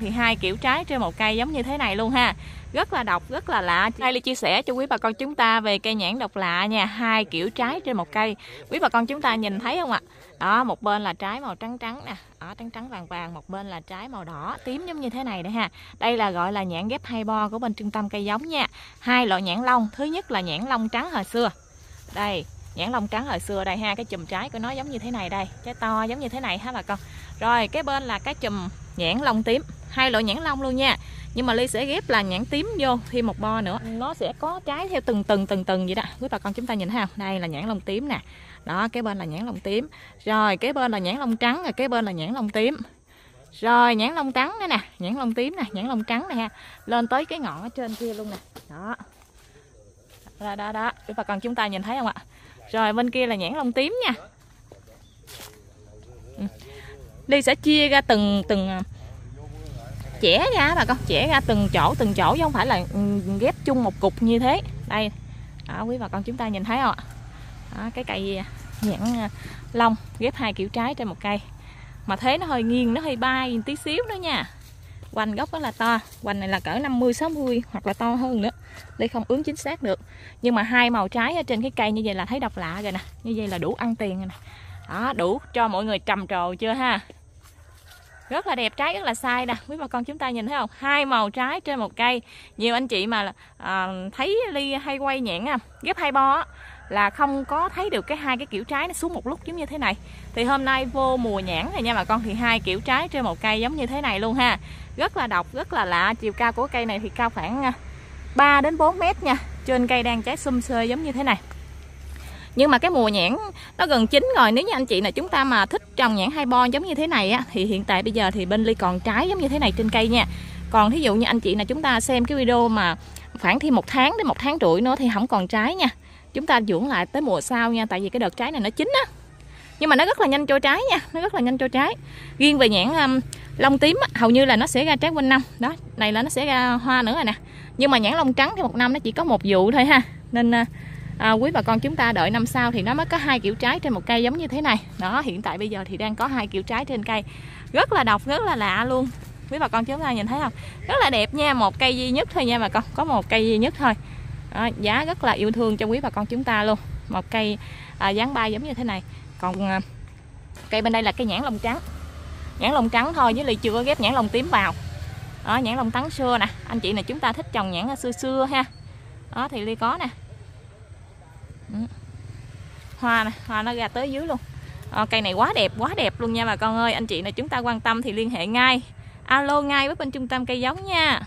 thì hai kiểu trái trên một cây giống như thế này luôn ha. Rất là độc, rất là lạ. Đây là chia sẻ cho quý bà con chúng ta về cây nhãn độc lạ nha. Hai kiểu trái trên một cây. Quý bà con chúng ta nhìn thấy không ạ? Đó, một bên là trái màu trắng trắng nè. Ở trắng trắng vàng vàng. Một bên là trái màu đỏ, tím giống như thế này đây ha. Đây là gọi là nhãn ghép hai bo của bên trung tâm cây giống nha. Hai loại nhãn lông thứ nhất là nhãn lông trắng hồi xưa. Đây, nhãn lông trắng hồi xưa đây ha. Cái chùm trái của nó giống như thế này đây. Trái to giống như thế này ha bà con. Rồi, cái bên là cái chùm nhãn lông tím hai loại nhãn lông luôn nha. Nhưng mà ly sẽ ghép là nhãn tím vô, thêm một bo nữa. Nó sẽ có trái theo từng từng từng từng vậy đó. Quý bà con chúng ta nhìn thấy không? Đây là nhãn lông tím nè. Đó, cái bên là nhãn lông tím. Rồi, cái bên là nhãn lông trắng rồi cái bên là nhãn lông tím. Rồi, nhãn lông trắng nữa nè, nhãn lông tím nè, nhãn lông trắng nè ha. Lên tới cái ngọn ở trên kia luôn nè. Đó. Đó đó đó. Quý bà con chúng ta nhìn thấy không ạ? Rồi, bên kia là nhãn lông tím nha. Ừ. ly sẽ chia ra từng từng chẻ ra bà con chẻ ra từng chỗ từng chỗ chứ không phải là ừ, ghép chung một cục như thế. Đây đó quý bà con chúng ta nhìn thấy không ạ? Đó, cái cây nhãn long lông ghép hai kiểu trái trên một cây. Mà thế nó hơi nghiêng nó hơi bay tí xíu nữa nha. Quanh gốc rất là to quanh này là cỡ 50 60 hoặc là to hơn nữa. Đây không ướm chính xác được. Nhưng mà hai màu trái ở trên cái cây như vậy là thấy độc lạ rồi nè. Như vậy là đủ ăn tiền rồi nè. Đó đủ cho mọi người trầm trồ chưa ha? Rất là đẹp trái rất là sai nè. Quý bà con chúng ta nhìn thấy không? Hai màu trái trên một cây. Nhiều anh chị mà à, thấy ly hay quay nhãn à, ghép hai bo á, là không có thấy được cái hai cái kiểu trái nó xuống một lúc giống như thế này. Thì hôm nay vô mùa nhãn này nha bà con thì hai kiểu trái trên một cây giống như thế này luôn ha. Rất là độc rất là lạ. Chiều cao của cây này thì cao khoảng à, 3 đến 4 mét nha. Trên cây đang trái xum xê giống như thế này nhưng mà cái mùa nhãn nó gần chín rồi nếu như anh chị là chúng ta mà thích trồng nhãn hai bon giống như thế này á thì hiện tại bây giờ thì bên ly còn trái giống như thế này trên cây nha. Còn thí dụ như anh chị là chúng ta xem cái video mà khoảng thêm một tháng đến một tháng rưỡi nữa thì không còn trái nha. Chúng ta dưỡng lại tới mùa sau nha tại vì cái đợt trái này nó chín á. Nhưng mà nó rất là nhanh cho trái nha nó rất là nhanh cho trái. Riêng về nhãn um, lông tím á, hầu như là nó sẽ ra trái quanh năm. Đó này là nó sẽ ra hoa nữa rồi nè. Nhưng mà nhãn lông trắng thì một năm nó chỉ có một vụ thôi ha. Nên uh, à, quý bà con chúng ta đợi năm sau thì nó mới có hai kiểu trái trên một cây giống như thế này. Đó hiện tại bây giờ thì đang có hai kiểu trái trên cây. Rất là độc rất là lạ luôn. Quý bà con chúng ta nhìn thấy không? Rất là đẹp nha một cây duy nhất thôi nha bà con. Có một cây duy nhất thôi. Đó, giá rất là yêu thương cho quý bà con chúng ta luôn. Một cây à, dáng bay giống như thế này. Còn à, cây bên đây là cây nhãn lông trắng. Nhãn lông trắng thôi với lại chưa có ghép nhãn lông tím vào. Đó nhãn lông trắng xưa nè. Anh chị này chúng ta thích trồng nhãn xưa xưa ha. Đó thì ly có nè hoa nè hoa nó ra tới dưới luôn. À, cây này quá đẹp quá đẹp luôn nha bà con ơi. Anh chị nào chúng ta quan tâm thì liên hệ ngay. Alo ngay với bên trung tâm cây giống nha.